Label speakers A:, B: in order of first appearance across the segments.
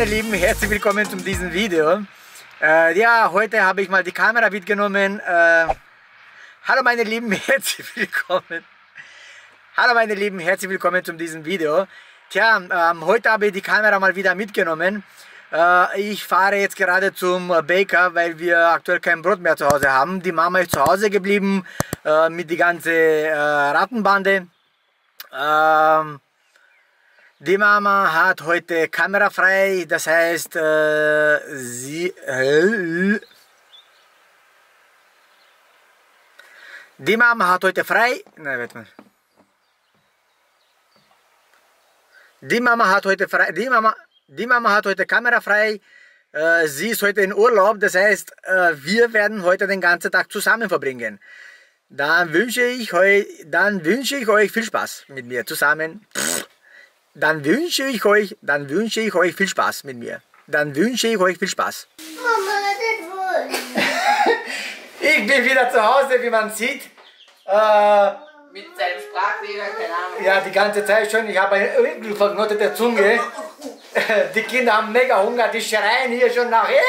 A: Meine Lieben, herzlich willkommen zu diesem Video. Äh, ja, heute habe ich mal die Kamera mitgenommen. Äh, hallo meine Lieben, herzlich willkommen. Hallo meine Lieben, herzlich willkommen zu diesem Video. Tja, ähm, heute habe ich die Kamera mal wieder mitgenommen. Äh, ich fahre jetzt gerade zum Bäcker, weil wir aktuell kein Brot mehr zu Hause haben. Die Mama ist zu Hause geblieben äh, mit die ganze äh, Rattenbande. Ähm, die Mama hat heute Kamera frei, das heißt, äh, sie. Äh, die Mama hat heute frei. Nein, warte mal. Die Mama hat heute frei. Die Mama, die Mama hat heute Kamera frei. Äh, sie ist heute in Urlaub, das heißt, äh, wir werden heute den ganzen Tag zusammen verbringen. Dann wünsche ich euch, dann wünsche ich euch viel Spaß mit mir zusammen. Pff dann wünsche ich euch, dann wünsche ich euch viel Spaß mit mir. Dann wünsche ich euch viel Spaß. Mama, ich bin wieder zu Hause, wie man sieht. Äh,
B: mit seinem Sprachfehler, keine Ahnung.
A: Ja, die ganze Zeit schon. Ich habe eine verknotete Zunge. Die Kinder haben mega Hunger, die schreien hier schon nach Essen.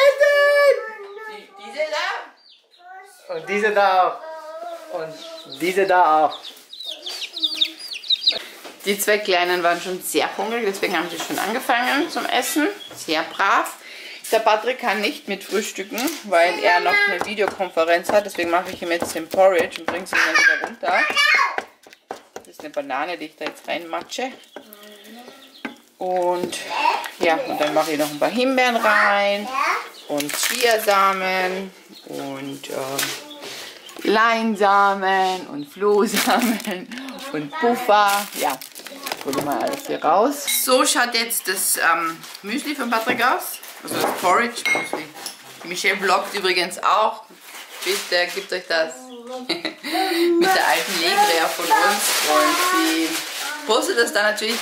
B: Die, diese da?
A: Und diese da auch. Und diese da auch.
B: Die zwei Kleinen waren schon sehr hungrig, deswegen haben sie schon angefangen zum Essen. Sehr brav. Der Patrick kann nicht mit frühstücken, weil er noch eine Videokonferenz hat. Deswegen mache ich ihm jetzt den Porridge und bringe sie dann wieder runter. Das ist eine Banane, die ich da jetzt reinmatsche. Und ja, und dann mache ich noch ein paar Himbeeren rein und Chiasamen und äh, Leinsamen und Flohsamen und Puffer. Ja, hole mal alles hier raus. So schaut jetzt das ähm, Müsli von Patrick aus. Also das Porridge Müsli. Michelle vloggt übrigens auch. Bitte gibt euch das mit der alten Legrea von uns. Und sie postet das dann natürlich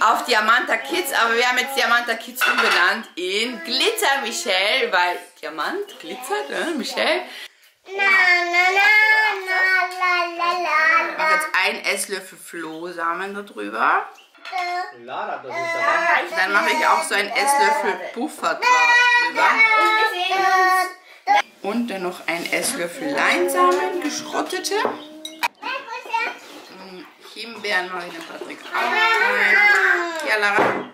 B: auf Diamanta Kids, aber wir haben jetzt Diamanta Kids umbenannt in Glitzer Michelle, weil Diamant glitzert, äh, Michelle. Na, na, na, ich mache jetzt einen Esslöffel Flohsamen darüber.
A: Lara, das ist
B: Dann mache ich auch so einen Esslöffel Puffer drüber. Und dann noch einen Esslöffel Leinsamen, geschrottete. Himbeeren mache ich den Patrick auch rein. Ja, Lara.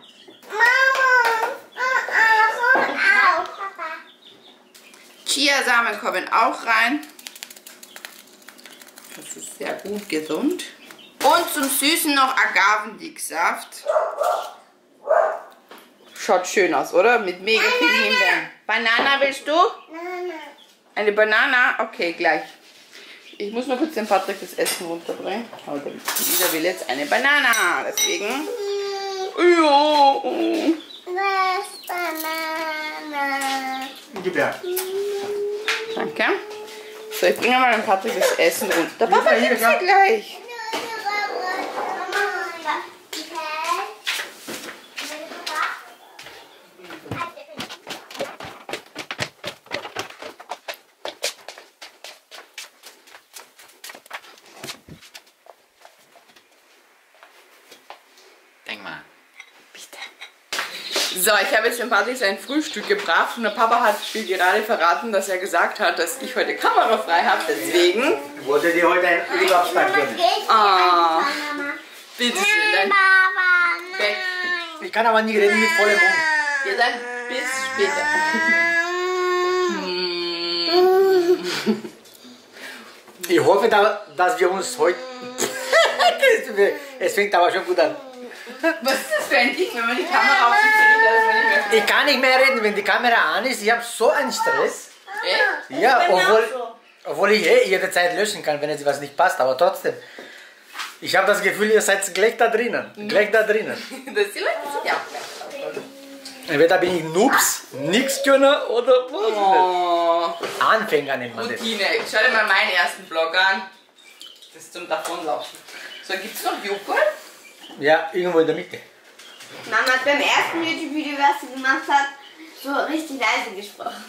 B: Chiasamen kommen auch rein. Das ist sehr gut gesund. Und zum Süßen noch Agavendicksaft. Schaut schön aus, oder? Mit mega viel Himbeeren. Banana willst du? Eine Banana? Okay, gleich. Ich muss nur kurz den Patrick das Essen runterbringen. Oh, der Lisa will jetzt eine Banana. Deswegen. Ja.
C: Was Banana?
A: Gib her.
B: Danke. So, ich bringe mal dem Patrick das Essen runter. Papa,
A: ja.
B: ja gleich.
A: Denk mal.
B: So, ich habe jetzt dem Patrick sein Frühstück gebracht und der Papa hat mir gerade verraten, dass er gesagt hat, dass ich heute Kamera frei habe. Deswegen,
A: Ich wollte dir heute einen Urlaubstag geben.
B: Ah. bitte schön, dann Bett.
A: Ich kann aber nicht reden mit vollem Mund.
B: Ja, dann bis später.
A: Ich hoffe, da, dass wir uns heute... es fängt aber schon gut an.
B: Was ist das für ein Ding, wenn man die Kamera auf sich dreht, mehr...
A: Ich kann nicht mehr reden, wenn die Kamera an ist. Ich habe so einen Stress.
B: Echt?
A: Ja, obwohl, obwohl ich eh jederzeit löschen kann, wenn jetzt was nicht passt, aber trotzdem. Ich habe das Gefühl, ihr seid gleich da drinnen. Gleich da drinnen.
B: Das die Leute sind ja auch gleich.
A: Entweder bin ich Noobs, Nixkönner oder was
B: Oh,
A: das? Anfänger nennt man das.
B: Routine. Schau dir mal meinen ersten Vlog an. Das ist zum Davonlaufen. So, gibt's noch Joghurt?
A: Ja, irgendwo in der Mitte.
C: Mama hat beim ersten YouTube-Video, was sie gemacht hat, so richtig leise gesprochen.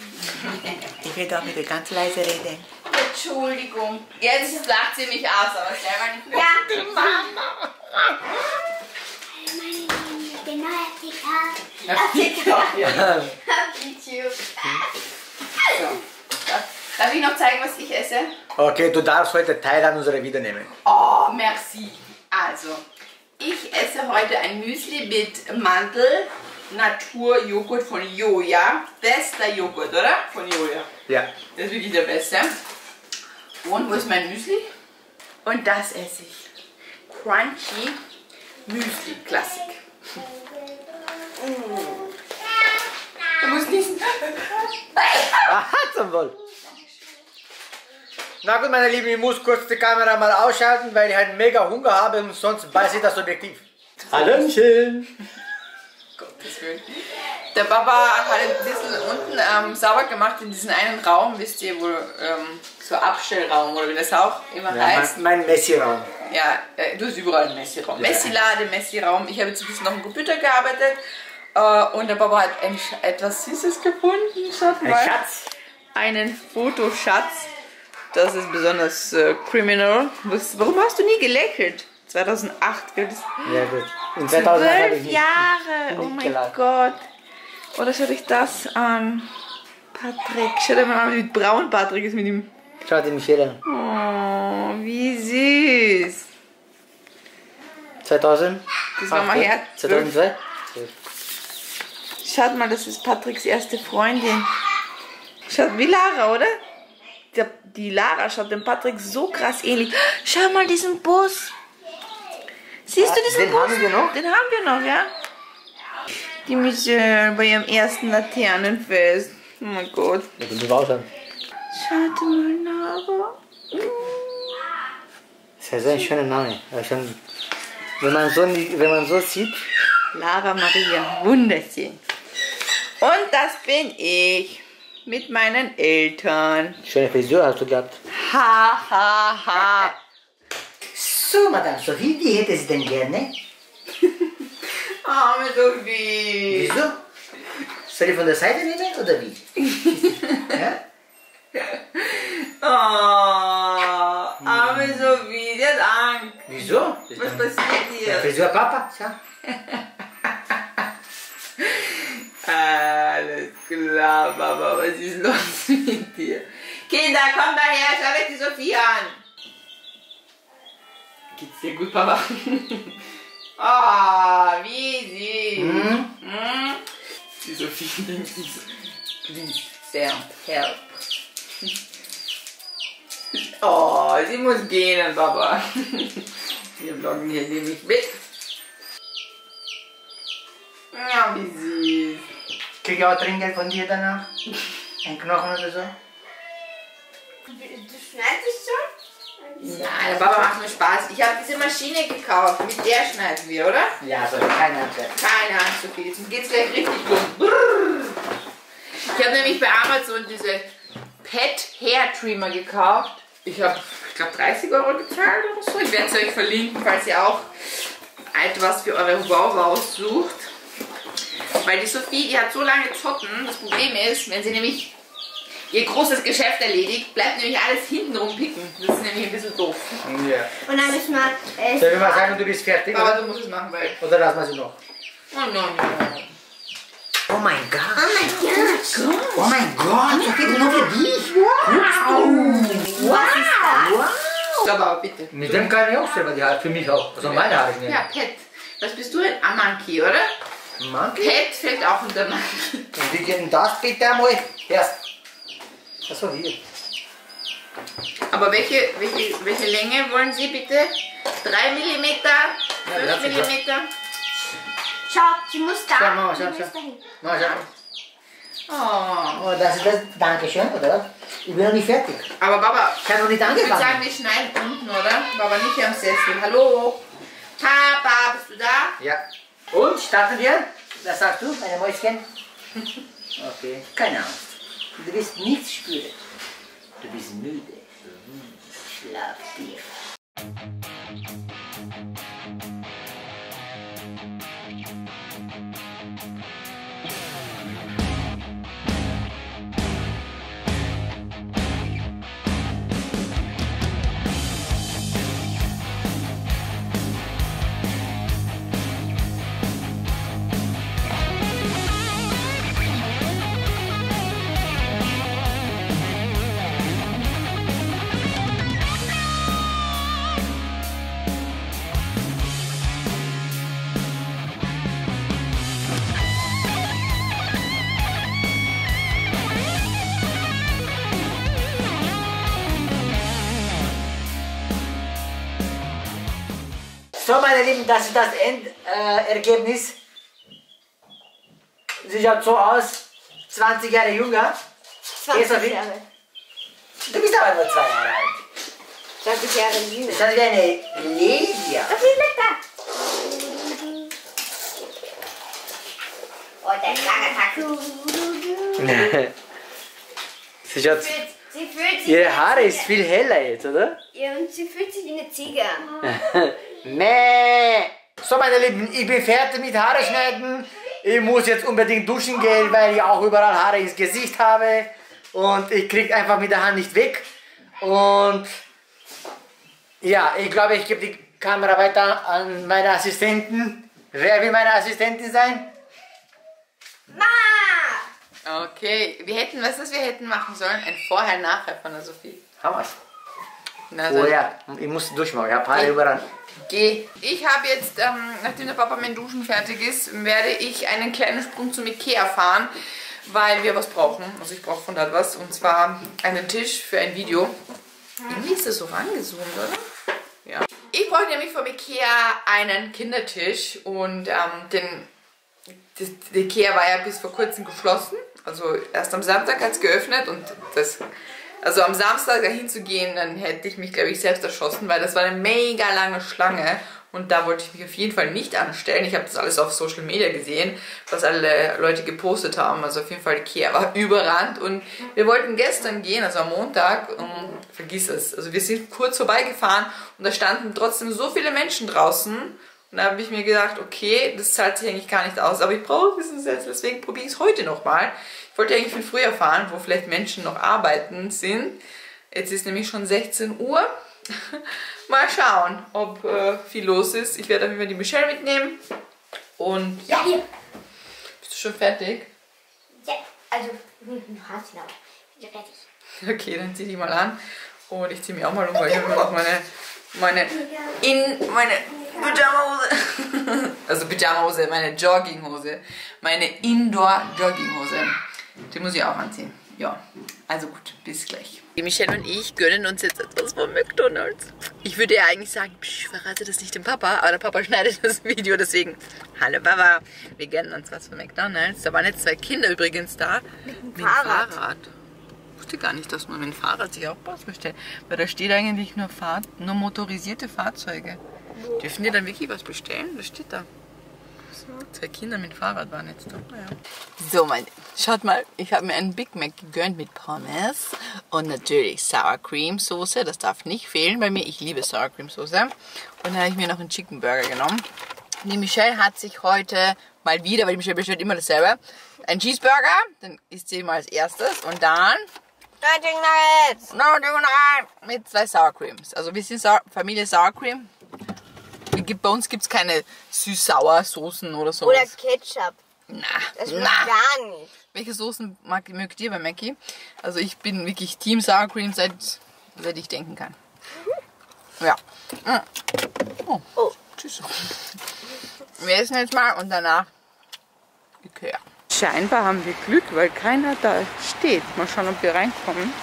B: Ich will doch wieder ganz leise reden. Entschuldigung. Jetzt lacht sie mich aus, aber selber nicht.
C: Ja, Mama. Genau, auf TikTok.
B: Auf TikTok.
C: Auf YouTube.
B: So. Darf ich noch zeigen, was ich esse?
A: Okay, du darfst heute Teil an unserer Video nehmen.
B: Oh, merci. Also, ich esse heute ein Müsli mit Mandel, Natur-Joghurt von Joja. Bester Joghurt, oder? Von Joja.
A: Ja.
B: Das ist wirklich der beste. Und wo ist mein Müsli? Und das esse ich. Crunchy Müsli, Klassik. Du musst niesen.
A: Aha, zum Wohl. Na gut, meine Lieben, ich muss kurz die Kamera mal ausschalten, weil ich einen mega Hunger habe und sonst beißt ich das Objektiv. Hallöchen.
B: Gottes Willen. Der Papa hat ein bisschen unten ähm, sauber gemacht in diesen einen Raum, wisst ihr, wo ähm, so Abstellraum oder wie das auch immer
A: Ja,
B: heißt.
A: mein, mein Messi-Raum.
B: Ja, äh, du hast überall einen Messi-Raum. Messi-Lade, Messi-Raum. Ich habe jetzt ein bisschen auf dem Computer gearbeitet äh, und der Papa hat ein, etwas Süßes gefunden. Schaut
A: Ein
B: mal.
A: Schatz.
B: Einen Fotoschatz. Das ist besonders äh, criminal. Was, warum hast du nie gelächelt? 2008 gilt es.
A: Ja gut. In 2000 habe ich
B: Zwölf
A: nicht.
B: Jahre! Oh
A: nicht
B: mein
A: gelacht.
B: Gott! Oder schau dich das an. Patrick, schau dir mal an, wie braun Patrick ist mit ihm.
A: Schaut in mich an.
B: Oh, wie süß.
A: 2000?
B: Das war mal her.
A: 2002?
B: Schaut mal, das ist Patricks erste Freundin. Schaut wie Lara, oder? Der, die Lara schaut dem Patrick so krass ähnlich. Schau mal diesen Bus. Siehst du diesen
A: Den
B: Bus?
A: haben wir noch?
B: Den haben wir noch, ja. Die Michelle bei ihrem ersten Laternenfest. Oh mein Gott.
A: Ja, du brauchst einen.
B: Schaut mal, Lara.
A: Das ist ja ein schöner Name. Schon, wenn, man so, wenn man so sieht,
B: Lara Maria, wunderschön. Und das bin ich. Mit meinen Eltern.
A: schöne Frisur hast du gehabt.
B: Ha, ha, ha.
A: So, Madame Sophie, wie hätte sie denn gerne?
B: Arme Sophie.
A: Wieso? Soll ich von der Seite nehmen oder wie? ja?
B: Oh, arme Sophie, die hat Angst.
A: Wieso?
B: Was passiert
A: Der
B: hier?
A: Frisur Papa, schau.
B: Alles klar, Mama, was ist los mit dir? Kinder, kommt daher, schaut euch die Sophie an. Geht's dir gut, Papa? Ah, wie süß.
A: Hm?
B: Hm? Die Sophie denkt sich so, please, Sam, help. Oh, sie muss gehen, Papa. Wir vloggen hier nämlich mit. Ja, wie süß.
A: Krieg ich auch Trinkgeld von dir danach? Ein Knochen oder so?
C: Du schneidest dich schon?
B: Nein, der Papa macht mir Spaß. Ich habe diese Maschine gekauft, mit der schneiden wir, oder?
A: Ja, so keine Antwort.
B: Keine Angst, Sophie, jetzt geht's gleich richtig los. Brrr. Ich habe nämlich bei Amazon diese Pet Hair Trimmer gekauft. Ich habe, ich glaube, 30 Euro gezahlt oder so. Ich werde es euch verlinken, falls ihr auch etwas für eure Wow-Wows sucht. Weil die Sophie, die hat so lange Zotten. Das Problem ist, wenn sie nämlich ihr großes Geschäft erledigt, bleibt nämlich alles hintenrum picken. Das ist nämlich ein bisschen doof.
A: Ja.
C: Und dann müssen wir. Äh,
A: Soll ich mal sagen, du bist fertig?
B: Aber
A: Oder,
B: du musst es machen, weil.
A: oder lassen wir sie noch?
B: Oh no, no.
A: Oh mein Gott.
C: Oh mein Gott!
A: Oh mein Gott, Sophie, nur für dich. Wow. Wow.
B: Aber bitte.
A: Mit dem kann ich auch selber die Haare, für mich auch. Also meine Haare nehmen.
B: Ja, Pet. Was bist du denn? Monkey, oder?
A: Monkey?
B: Pet fällt auch unter Monkey.
A: Und wie geht denn das bitte einmal? Erst. Achso, hier.
B: Aber welche, welche, welche Länge wollen Sie bitte? 3 mm? 5
A: das ist schon.
B: mm?
C: Schau, sie muss da.
A: Schau, Mama, schau, schau.
C: dahin.
A: Mal schauen.
B: Oh.
A: Oh, das ist das. Dankeschön, oder? Ich bin noch nicht fertig.
B: Aber Baba,
A: Ich habe noch nicht
B: ich würde sagen,
A: angefangen.
B: wir schneiden unten, oder? Baba, nicht am Sessel. Hallo? Papa, bist du da?
A: Ja. Und, starten wir? Was sagst du, meine Mäuschen? Okay, keine Angst. Du wirst nichts spüren. Du bist müde. Hm, Schlaf tief. So, meine Lieben, das ist das Endergebnis. Sie schaut so aus, 20 Jahre jünger.
C: 20
A: Sophie?
C: Jahre.
A: Du bist aber nur zwei Jahre alt.
C: 20 Jahre jünger.
A: Das ist wie eine Lydia.
C: Sophie, bleib da. Oh, der lange Tag.
A: Sie schaut,
C: Sie fühlt sich
A: ihre Haare ist viel heller jetzt, oder?
C: Ja, und sie fühlt sich wie eine Ziege.
A: Meh. So, meine Lieben, ich bin fertig mit Haare schneiden. Ich muss jetzt unbedingt duschen gehen, weil ich auch überall Haare ins Gesicht habe. Und ich krieg einfach mit der Hand nicht weg. Und ja, ich glaube, ich gebe die Kamera weiter an meine Assistenten. Wer will meine Assistentin sein?
C: Mama!
B: Okay, wir hätten, was ist, wir hätten machen sollen? Ein Vorher-Nachher von der Sophie.
A: Hammer.
B: Na,
A: Oh ja, ich muss durchmachen. Ich habe Haare überall.
B: Geh. Ich habe jetzt, ähm, nachdem der Papa mit Duschen fertig ist, werde ich einen kleinen Sprung zum Ikea fahren, weil wir was brauchen. Also ich brauche von dort was. Und zwar einen Tisch für ein Video. Irgendwie ist das so rangezoomt, oder? Ja. Ich brauche nämlich vom Ikea einen Kindertisch und ähm, den das, der Ikea war ja bis vor kurzem geschlossen. Also erst am Samstag hat es geöffnet und das. Also am Samstag dahin zu gehen, dann hätte ich mich, glaube ich, selbst erschossen, weil das war eine mega lange Schlange und da wollte ich mich auf jeden Fall nicht anstellen. Ich habe das alles auf Social Media gesehen, was alle Leute gepostet haben. Also auf jeden Fall Ikea war überrannt und wir wollten gestern gehen, also am Montag, und vergiss es. Also wir sind kurz vorbeigefahren und da standen trotzdem so viele Menschen draußen und da habe ich mir gedacht, okay, das zahlt sich eigentlich gar nicht aus, aber ich brauche diesen Sessel, deswegen probiere ich es heute nochmal. Ich wollte eigentlich viel früher fahren, wo vielleicht Menschen noch arbeiten sind. Jetzt ist nämlich schon 16 Uhr. Mal schauen, ob äh, viel los ist. Ich werde auf jeden Fall die Michelle mitnehmen. Und ja,
C: hier.
B: bist du schon fertig?
C: Ja, also, du hast ihn aber. Ich bin fertig.
B: Okay, dann zieh dich mal an. Und ich ziehe mich auch mal um, weil ich habe noch meine, meine, in, meine Pyjamahose, also Pyjamahose, meine Jogginghose, meine Indoor-Jogginghose. Die muss ich auch anziehen. Ja, also gut, bis gleich. Die Michelle und ich gönnen uns jetzt etwas von McDonalds. Ich würde ja eigentlich sagen, psch, verrate das nicht dem Papa, aber der Papa schneidet das Video, deswegen, hallo Papa, wir gönnen uns was von McDonalds. Da waren jetzt zwei Kinder übrigens da. Mit dem
C: Fahrrad.
B: Fahrrad. Ich wusste gar nicht, dass man mit dem Fahrrad sich auch was bestellt. Weil da steht eigentlich nur, Fahr nur motorisierte Fahrzeuge. Dürfen die dann wirklich was bestellen? Das steht da. Zwei Kinder mit Fahrrad waren jetzt da. Naja. So, mein, schaut mal, ich habe mir einen Big Mac gegönnt mit Pommes und natürlich Sour Cream Soße. Das darf nicht fehlen bei mir. Ich liebe Sour Cream Soße. Und dann habe ich mir noch einen Chicken Burger genommen. Die Michelle hat sich heute mal wieder, weil die Michelle bestellt immer dasselbe, einen Cheeseburger. Dann isst sie mal als erstes und dann
C: Chicken Nuggets!
B: No, no, no, mit zwei Sour Creams. Also wir sind Sour Familie Sour Cream. Gibt- Bei uns gibt es keine süß-sauer Soßen oder so.
C: Oder Ketchup.
B: Na,
C: Das
B: na.
C: gar nicht.
B: Welche Soßen mag, mögt ihr bei Mackie? Also ich bin wirklich Team Sour Cream seit, seit ich denken kann. Ja. Mm. Oh.
C: Oh.
B: Tschüss. Wir essen jetzt mal und danach Ikea. Scheinbar haben wir Glück, weil keiner da steht. Mal schauen, ob wir reinkommen.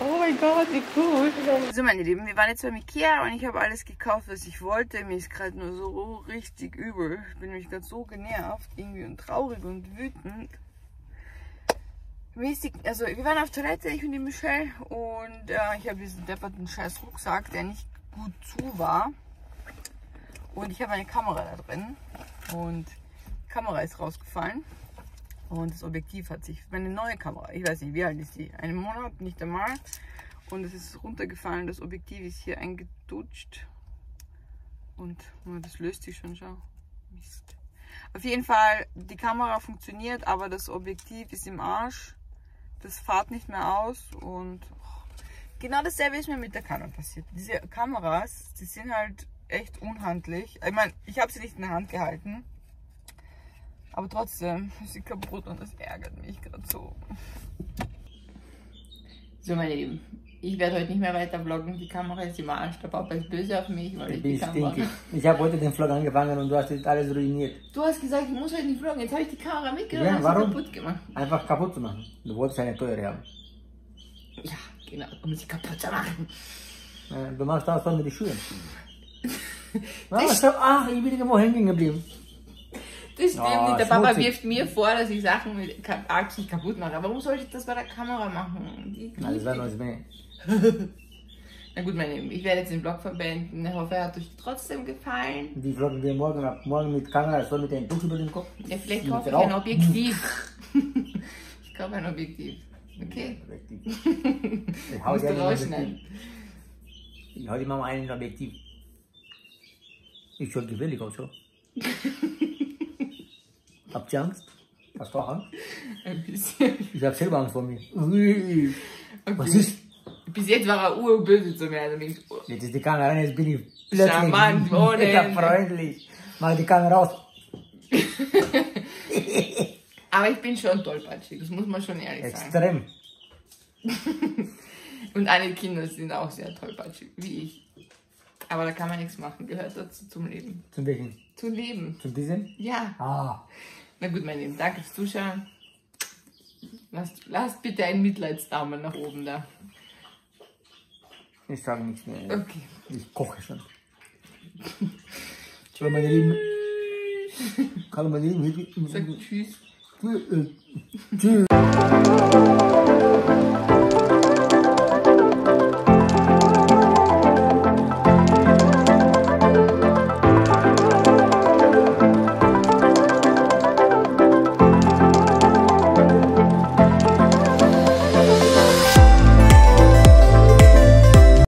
B: Oh mein Gott, wie cool. So meine Lieben, wir waren jetzt beim Ikea und ich habe alles gekauft, was ich wollte. Mir ist gerade nur so richtig übel. Ich bin nämlich gerade so genervt irgendwie und traurig und wütend. Die, also wir waren auf Toilette, ich und die Michelle und äh, ich habe diesen depperten scheiß Rucksack, der nicht gut zu war. Und ich habe eine Kamera da drin und die Kamera ist rausgefallen. Und das Objektiv hat sich, meine neue Kamera, ich weiß nicht, wie alt ist die? Einen Monat, nicht einmal. Und es ist runtergefallen, das Objektiv ist hier eingedutscht. Und das löst sich schon, schau. Mist. Auf jeden Fall, die Kamera funktioniert, aber das Objektiv ist im Arsch. Das fährt nicht mehr aus und oh, genau dasselbe ist mir mit der Canon passiert. Diese Kameras, die sind halt echt unhandlich. Ich meine, ich habe sie nicht in der Hand gehalten. Aber trotzdem ist sie kaputt und das ärgert mich gerade so. So, meine Lieben. Ich werde heute nicht mehr weiter vloggen. Die Kamera ist im Arsch. Der Papa ist böse auf mich, weil
A: Ich
B: ich
A: bin
B: die Kamera...
A: stinkig. Ich habe heute den Vlog angefangen und du hast jetzt alles ruiniert.
B: Du hast gesagt, ich muss heute nicht vloggen. Jetzt habe ich die Kamera mitgenommen
A: Ja, warum?
B: kaputt gemacht.
A: Einfach kaputt zu machen. Du wolltest eine teure haben.
B: Ja, genau, um sie kaputt zu machen.
A: Du machst auch so mit den Schuhen. Ah, ach, ich bin irgendwo hängen geblieben.
B: Das stimmt
A: Oh,
B: nicht. Der Papa
A: schmutzig.
B: wirft mir vor, dass ich Sachen mit Absicht kaputt mache. Warum sollte ich das bei der Kamera machen? Die
A: Na, das war noch mehr.
B: Na gut, meine Lieben, ich werde jetzt den Vlog verbinden. Ich hoffe, er hat euch trotzdem gefallen.
A: Die vloggen wir morgen ab. Morgen mit Kamera, so mit dem Tuch über den Kopf.
B: Ja, vielleicht
A: Mit
B: kaufe ich ein Objektiv. ich kaufe ein Objektiv. Okay?
A: Objektiv. Ich hau dir
B: rausschneiden.
A: Objektiv. Ich hau dir mal ein Objektiv. Ich schaue gefällig aus, so. Habt ihr Angst? Hast du auch Angst?
B: Ein bisschen.
A: Ich hab selber Angst vor mir. Ui. Was ist?
B: Bis jetzt war er urböse zu mir. Also bin ich,
A: Jetzt ist die Kamera rein, jetzt bin ich plötzlich
B: Charmant, ohne Ende.
A: freundlich. Mach die Kamera aus.
B: aber ich bin schon tollpatschig, das muss man schon ehrlich sagen.
A: Extrem.
B: Und alle Kinder sind auch sehr tollpatschig, wie ich. Aber da kann man nichts machen, gehört dazu zum Leben.
A: Zum welchen?
B: Zu leben.
A: Zum diesem?
B: Ja.
A: Ah.
B: Na gut, meine Lieben, danke fürs Zuschauen. Lasst, lasst bitte einen Mitleidsdaumen nach oben da.
A: Ich sage nichts mehr.
B: Okay.
A: Ich koche schon. Hallo meine Lieben. Hallo meine Lieben.
B: Sag Tschüss.
A: Tschüss.